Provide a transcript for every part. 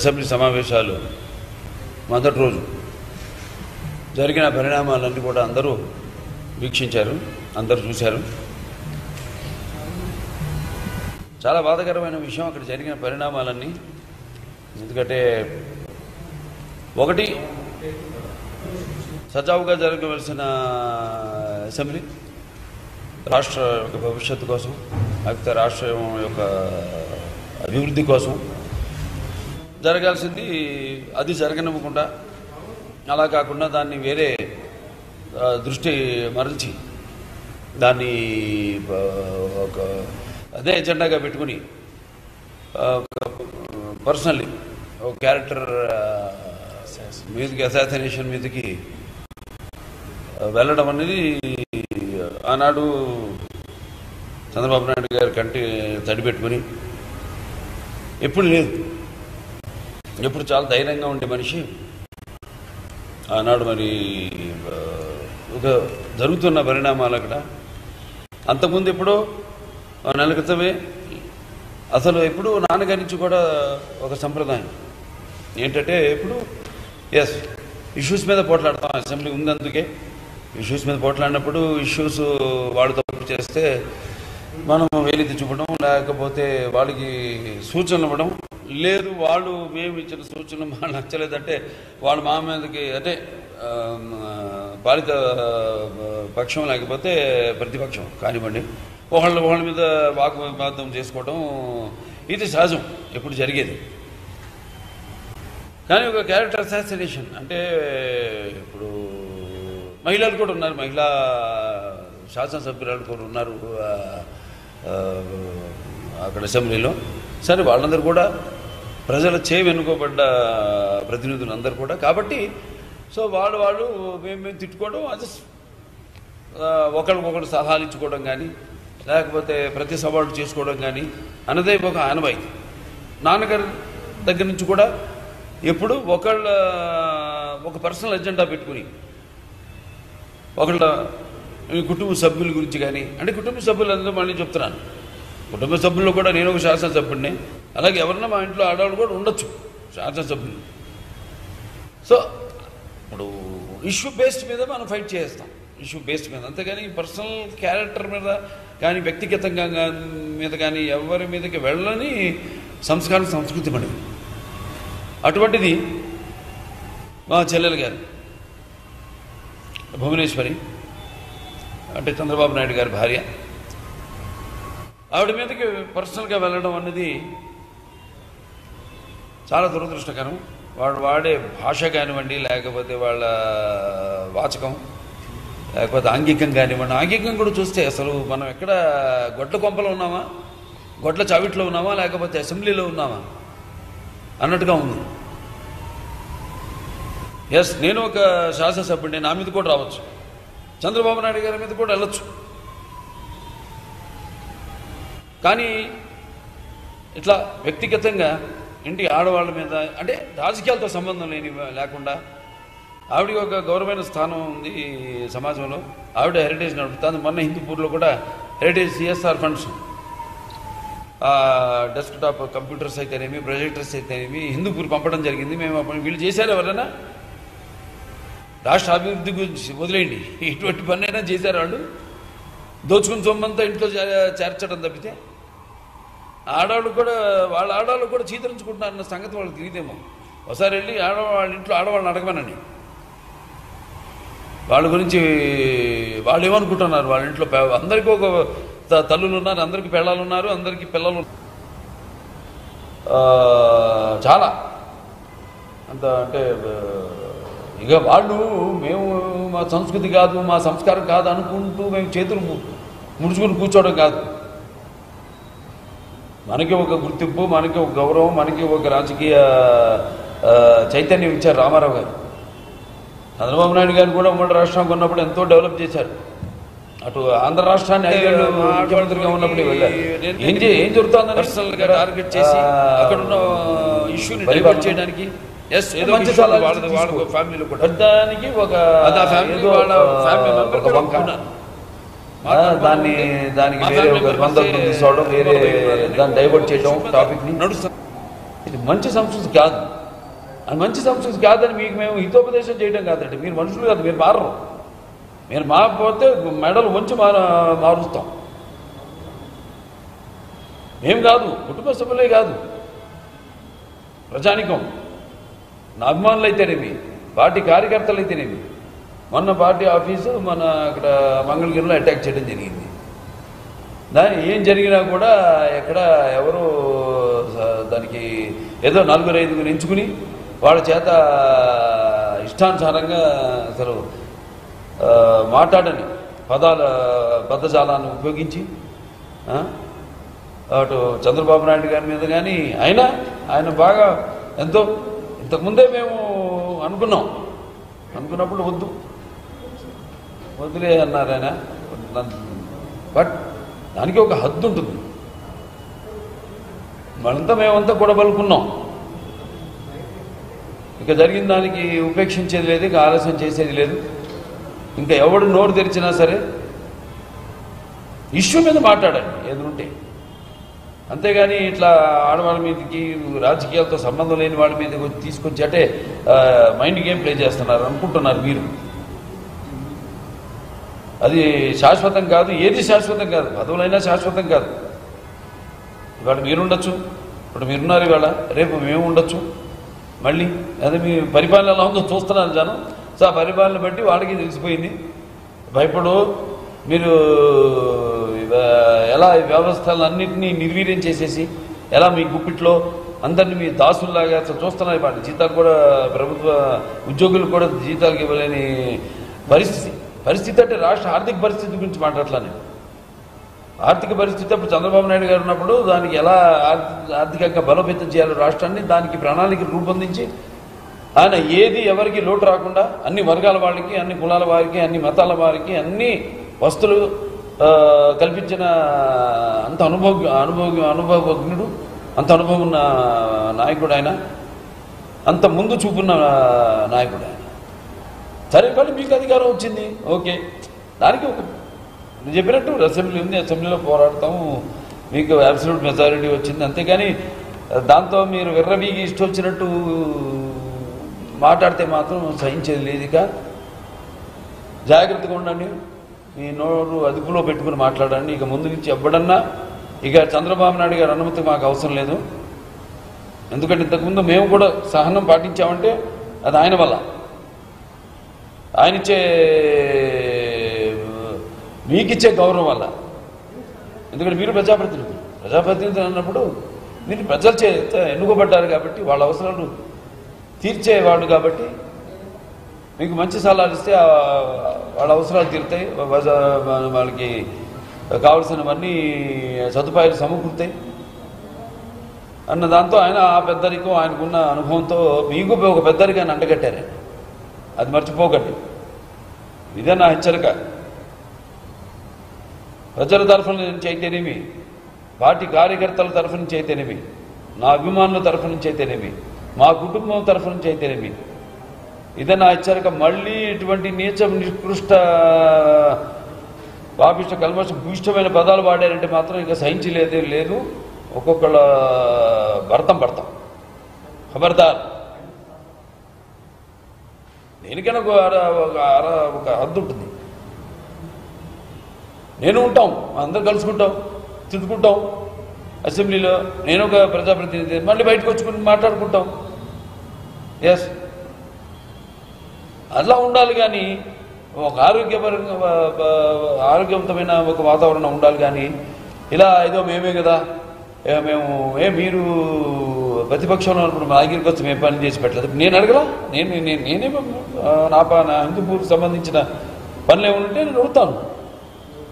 Assembly సమావేశాలు మొదటి రోజు జరిగిన పరిణామాలన్నీ కూడా అందరూ వీక్షించారు అందరూ చూశారు. చాలా బాధకరమైన విషయం అక్కడ జరిగిన పరిణామాలన్నీ. ఎందుకంటే ఒకటి సజావుగా జరగవలసిన అసెంబ్లీ రాష్ట్ర యొక్క భవిష్యత్తు కోసం లేకపోతే రాష్ట్రం యొక్క అభివృద్ధి కోసం జరగాల్సింది అది జరగనివ్వకుండా అలా కాకుండా దాన్ని వేరే దృష్టి మరల్చి దాన్ని ఒక అదే ఎజెండాగా పెట్టుకుని పర్సనల్లీ ఒక క్యారెక్టర్ మీదకి అసాసినేషన్ మీదకి వెళ్ళడం అనేది ఆనాడు చంద్రబాబు నాయుడు గారి కంటి తడిపెట్టుకుని ఎప్పుడు లేదు. ఎప్పుడు చాలా ధైర్యంగా ఉండే మనిషి. ఆనాడు మరి ఒక జరుగుతున్న పరిణామాలు అక్కడ. అంతకుముందు ఎప్పుడో ఆ నెల క్రితమే అసలు ఎప్పుడు నాన్నగారి నుంచి కూడా ఒక సంప్రదాయం. ఏంటంటే ఎప్పుడు ఎస్ ఇష్యూస్ మీద పోట్లాడతాం. అసెంబ్లీ ఉంది అందుకే ఇష్యూస్ మీద పోట్లాడినప్పుడు ఇష్యూస్ వాళ్ళు తప్పు చేస్తే మనం వేలెత్తి చూపడం లేకపోతే వాళ్ళకి సూచనలు ఇవ్వడం లేదు వాళ్ళు మేము ఇచ్చిన సూచనలు మాకు నచ్చలేదంటే వాళ్ళు మా మీదకి అంటే బాలిక పాలిత పక్షం లేకపోతే ప్రతిపక్షం కానివ్వండి. ఒకళ్ళ ఒకళ్ళ మీద వాగ్వాదం చేసుకోవడం ఇది సహజం ఎప్పుడు జరిగేది. కానీ ఒక క్యారెక్టర్ అసాసినేషన్ అంటే ఇప్పుడు మహిళలు కూడా ఉన్నారు మహిళా శాసనసభ్యురాలు కూడా ఉన్నారు అక్కడ అసెంబ్లీలో. సరే వాళ్ళందరూ కూడా ప్రజల చే వెనుకోబడ్డ ప్రతినిధులు అందరు కూడా. కాబట్టి సో వాళ్ళు వాళ్ళు మేము మేము తిట్టుకోవడం అది ఒకరికొకరు సలహాలు ఇచ్చుకోవడం కానీ లేకపోతే ప్రతి సవాళ్ళు చేసుకోవడం కానీ అన్నదే ఒక ఆనవాయితీ. నాన్నగారి దగ్గర నుంచి కూడా ఎప్పుడు ఒకళ్ళ ఒక పర్సనల్ ఎజెండా పెట్టుకుని ఒకళ్ళ కుటుంబ సభ్యుల గురించి కానీ అంటే కుటుంబ సభ్యులందరూ మళ్ళీ చెప్తున్నాను. కుటుంబ సభ్యుల్లో కూడా నేను ఒక శాసనసభ్యుడిని. అలాగే ఎవరన్నా మా ఇంట్లో ఆడవాళ్ళు కూడా ఉండొచ్చు శాసనసభ్యులు. సో ఇప్పుడు ఇష్యూ బేస్డ్ మీద మనం ఫైట్ చేస్తాం. ఇష్యూ బేస్డ్ మీద. అంతేగాని పర్సనల్ క్యారెక్టర్ మీద కానీ వ్యక్తిగతంగా మీద కానీ ఎవరి మీదకి వెళ్ళని సంస్కారం సంస్కృతి మనది. అటువంటిది మా చెల్లెలు గారు భువనేశ్వరి అంటే చంద్రబాబు నాయుడు గారి భార్య. ఆవిడ మీదకి పర్సనల్గా వెళ్ళడం అన్నది చాలా దురదృష్టకరం. వాడు వాడే భాష కానివ్వండి లేకపోతే వాళ్ళ వాచకం లేకపోతే ఆంగికం కానివ్వండి. ఆంగికం కూడా చూస్తే అసలు మనం ఎక్కడ గొడ్ల కొంపలో ఉన్నామా? గొడ్ల చావిట్లో ఉన్నామా? లేకపోతే అసెంబ్లీలో ఉన్నామా? అన్నట్టుగా ఉంది. ఎస్ నేను ఒక శాసనసభ్యుడిని నా మీద కూడా రావచ్చు. చంద్రబాబు నాయుడు గారి మీద కూడా వెళ్ళొచ్చు. కానీ ఇట్లా వ్యక్తిగతంగా ఇంటి ఆడవాళ్ళ మీద అంటే రాజకీయాలతో సంబంధం లేని లేకుండా ఆవిడ ఒక గౌరవమైన స్థానం ఉంది ఈ సమాజంలో. ఆవిడ హెరిటేజ్ నడుపుతుంది. మొన్న హిందూపూర్లో కూడా Heritage CSR funds desktop computers అయితేనేమి ప్రొజెక్టర్స్ అయితేనేమి హిందూపూర్ పంపడం జరిగింది. మేము వీళ్ళు చేశారు ఎవరైనా? రాష్ట్ర అభివృద్ధి గురించి వదిలేయండి. ఇటువంటి పనైనా చేశారు వాళ్ళు? దోచుకుని సొమ్మంతా ఇంట్లో చే- చేర్చడం తప్పితే? ఆడవాళ్ళు కూడా వాళ్ళ ఆడవాళ్ళు కూడా చీతరించుకుంటున్నారు అన్న సంగతి వాళ్ళకి తెలియదేమో. ఒకసారి వెళ్ళి ఆడవాళ్ళ వాళ్ళ ఇంట్లో ఆడవాళ్ళని అడగమనండి. వాళ్ళ గురించి వాళ్ళు ఏమనుకుంటున్నారు? వాళ్ళ ఇంట్లో అందరికీ ఒక త- తల్లులు ఉన్నారు అందరికీ పిల్లలు ఉన్నారు అందరికీ పిల్లలు చాలా. అంత అంటే ఇక వాళ్ళు మేము మా సంస్కృతి కాదు మా సంస్కారం కాదు అనుకుంటూ మేము చేతులు ముడుచుకొని ముడుచుకుని కూర్చోవడం కాదు. మనకి ఒక గుర్తింపు మనకి ఒక గౌరవం మనకి ఒక రాజకీయ చైతన్యం ఇచ్చారు రామారావు గారు. చంద్రబాబు నాయుడు గారు కూడా ఉమ్మడి రాష్ట్రంగా ఉన్నప్పుడు ఎంతో డెవలప్ చేశారు. అటు ఆంధ్ర రాష్ట్రాన్ని ఐదేళ్ళు ముఖ్యమంత్రిగా ఉన్నప్పుడు వెళ్ళారు. ఏం ఏం జరుగుతుందని పర్సనల్గా టార్గెట్ చేసి అక్కడ ఉన్న ఇష్యూని డైవర్ట్ చేయడానికి ఎస్ ఏదో మంచి వాళ్ళ ఫ్యామిలీలో కూడా. దానికి ఒక ఫ్యామిలీ వాళ్ళ ఫ్యామిలీ మెంబర్ దాన్ని దానికి వేరే ఒక తీసుకోవడం వేరే దాన్ని డైవర్ట్ చేయడం టాపిక్ని. నడుస్తుంది ఇది మంచి సంస్కృతి కాదు. అది మంచి సంస్కృతి కాదని మీకు మేము హితోపదేశం చేయడం కాదండి. మీరు మనుషులు కాదు మీరు మారరు. మీరు మారకపోతే మెడలు వంచి మార మారుస్తాం. ఏం కాదు కుటుంబ సభ్యులే కాదు. ప్రజానికం. నా అభిమానులు అయితేనేమి పార్టీ కార్యకర్తలు అయితేనేమి మొన్న పార్టీ ఆఫీసు మన అక్కడ మంగళగిరిలో అటాక్ చేయడం జరిగింది. దాని ఏం జరిగినా కూడా ఎక్కడ ఎవరు దానికి ఏదో నలుగురు ఐదుగురు ఎంచుకుని వాళ్ళ చేత ఇష్టానుసారంగా అసలు మాట్లాడని పదాల పదజాలాన్ని ఉపయోగించి అటు చంద్రబాబు నాయుడు గారి మీద కానీ అయినా ఆయన బాగా ఎంతో ఇంతకుముందే మేము అనుకున్నాం. అనుకున్నప్పుడు వద్దు. వదిలే అన్నారు ఆయన. బట్ దానికి ఒక హద్దు ఉంటుంది. మనంతా మేమంతా కూడా పలుకున్నాం. ఇక జరిగిన దానికి ఉపేక్షించేది లేదు ఇక ఆలస్యం చేసేది లేదు. ఇంకా ఎవడు నోరు తెరిచినా సరే ఇష్యూ మీద మాట్లాడండి ఏదుంటే అంతేగాని ఇట్లా ఆడవాళ్ళ మీదకి రాజకీయాలతో సంబంధం లేని వాళ్ళ మీదకి వచ్చి తీసుకొచ్చి అంటే మైండ్ గేమ్ ప్లే చేస్తున్నారు అనుకుంటున్నారు మీరు. అది శాశ్వతం కాదు ఏది శాశ్వతం కాదు పదవులైనా శాశ్వతం కాదు. ఇవాళ మీరుండొచ్చు ఇప్పుడు మీరున్నారు ఇవాళ రేపు మేము ఉండొచ్చు. మళ్ళీ అదే మీ పరిపాలన ఎలా ఉందో చూస్తున్నాను జనం. సో ఆ పరిపాలన బట్టి వాళ్ళకి తెలిసిపోయింది. భయపడు మీరు ఎలా ఈ వ్యవస్థలన్నింటినీ నిర్వీర్యం చేసేసి ఎలా మీ గుప్పిట్లో అందరినీ మీ దాసుల్లాగా చూస్తున్నారు. ఇవాళ జీతాలు కూడా ప్రభుత్వ ఉద్యోగులు కూడా జీతాలకు ఇవ్వలేని పరిస్థితి. పరిస్థితి అంటే రాష్ట్ర ఆర్థిక పరిస్థితి గురించి మాట్లాడలే నేను. ఆర్థిక పరిస్థితి అప్పుడు చంద్రబాబు నాయుడు గారు ఉన్నప్పుడు దానికి ఎలా ఆర్థికంగా బలోపేతం చేయాలో రాష్ట్రాన్ని దానికి ప్రణాళిక రూపొందించి ఆయన ఏది ఎవరికి లోటు రాకుండా అన్ని వర్గాల వాళ్ళకి అన్ని కులాల వారికి అన్ని మతాల వారికి అన్ని వస్తువులు కల్పించిన అంత అనుభవ అనుభవ అనుభవజ్ఞుడు అంత అనుభవం ఉన్న నాయకుడు ఆయన. అంత ముందు చూపున్న నాయకుడు ఆయన. సరే మళ్ళీ మీకు అధికారం వచ్చింది. ఓకే. దానికి ఒక నేను చెప్పినట్టు అసెంబ్లీ ఉంది అసెంబ్లీలో పోరాడతాము. మీకు అబ్సల్యూట్ మెజారిటీ వచ్చింది. అంతేగాని దాంతో మీరు విర్రవీగి ఇష్టం వచ్చినట్టు మాట్లాడితే మాత్రం సహించేది లేదు ఇక. జాగ్రత్తగా ఉండండి. మీ నోరు అదుపులో పెట్టుకుని మాట్లాడండి. ఇక ముందు నుంచి ఎప్పుడన్నా ఇక చంద్రబాబు నాయుడు గారి అనుమతి మాకు అవసరం లేదు. ఎందుకంటే ఇంతకుముందు మేము కూడా సహనం పాటించామంటే అది ఆయన వల్ల. ఆయన ఇచ్చే మీకిచ్చే గౌరవం వల్ల. ఎందుకంటే మీరు ప్రజాప్రతినిధులు. ప్రజాప్రతినిధులు అన్నప్పుడు మీరు ప్రజల చేత ఎన్నుకోబడ్డారు కాబట్టి వాళ్ళ అవసరాలు తీర్చేవాడు కాబట్టి మీకు మంచి సలహాలు ఇస్తే వాళ్ళ అవసరాలు తీరుతాయి. వాళ్ళకి కావలసినవన్నీ సదుపాయాలు సమకూరుతాయి. అన్న దాంతో ఆయన ఆ పెద్దరికం ఆయనకున్న అనుభవంతో మీకు ఒక పెద్దరికాన్ని అంటగట్టారు. అది మర్చిపోకండి. ఇదే నా హెచ్చరిక. ప్రజల తరఫున నుంచి అయితేనేమి పార్టీ కార్యకర్తల తరఫు నుంచి అయితేనేమి నా అభిమానుల తరఫు నుంచి అయితేనేమి మా కుటుంబం తరఫు నుంచి అయితేనేమి ఇదే నా హెచ్చరిక. మళ్ళీ ఇటువంటి నీచం నికృష్ట పాపిష్ట కల్మష భూష్టమైన పదాలు వాడారంటే మాత్రం ఇంకా సహించలేదు లేదు. ఒక్కొక్కళ్ళ భర్తం భర్తం ఖబర్దార్. దేనికైనా ఒక అర ఒక అర ఒక హద్దు ఉంటుంది. నేను ఉంటాం అందరం కలుసుకుంటాం తిట్టుకుంటాం అసెంబ్లీలో నేను ఒక ప్రజాప్రతినిధి మళ్ళీ బయటకు వచ్చుకుని మాట్లాడుకుంటాం. ఎస్ అలా ఉండాలి కానీ ఒక ఆరోగ్యపరంగా ఆరోగ్యవంతమైన ఒక వాతావరణం ఉండాలి కానీ ఇలా ఏదో మేమే కదా మేము ఏ మీరు ప్రతిపక్షంలో ఉన్నప్పుడు మా దగ్గరికి వచ్చి మేము పని చేసి పెట్టలేదు. నేను అడగలా? నేను నేను నేనే నా నా హిందూపూర్కి సంబంధించిన పనులు ఏముంటే నేను అడుగుతాను.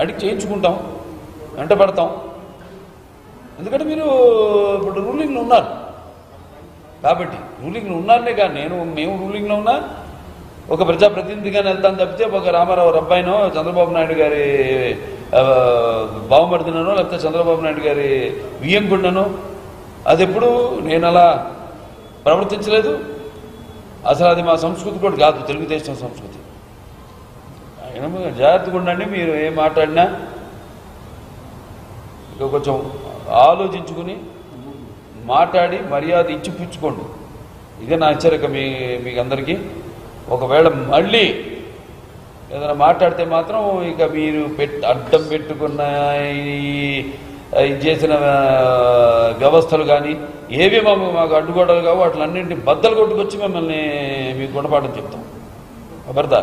అడిగి చేయించుకుంటాం. వెంట పెడతాం. ఎందుకంటే మీరు ఇప్పుడు రూలింగ్లో ఉన్నారు. కాబట్టి రూలింగ్లో ఉన్నారనే కానీ నేను మేము రూలింగ్లో ఉన్నా ఒక ప్రజాప్రతినిధిగానే వెళ్తాను తప్పితే ఒక రామారావు రబ్బాయినో చంద్రబాబు నాయుడు గారి బావమర్దినో లేకపోతే చంద్రబాబు నాయుడు గారి వియ్యంకుండనో అది ఎప్పుడు నేను అలా ప్రవర్తించలేదు. అసలు అది మా సంస్కృతి కూడా కాదు తెలుగుదేశం సంస్కృతి. జాగ్రత్తగా ఉండండి మీరు ఏం మాట్లాడినా ఇక కొంచెం ఆలోచించుకుని మాట్లాడి మర్యాద ఇచ్చి పుచ్చుకోండి. ఇదే నా హెచ్చరిక మీ మీకు అందరికీ ఒకవేళ మళ్ళీ ఏదైనా మాట్లాడితే మాత్రం ఇక మీరు పెట్ అడ్డం పెట్టుకున్న చేసిన వ్యవస్థలు కానీ ఏవి మాకు మాకు అడ్డుగోడలు కావు వాటిలన్నింటినీ బద్దలు కొట్టుకొచ్చి మిమ్మల్ని మీకు గుణపాఠం చెప్తాం. అబర్దా